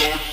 Don't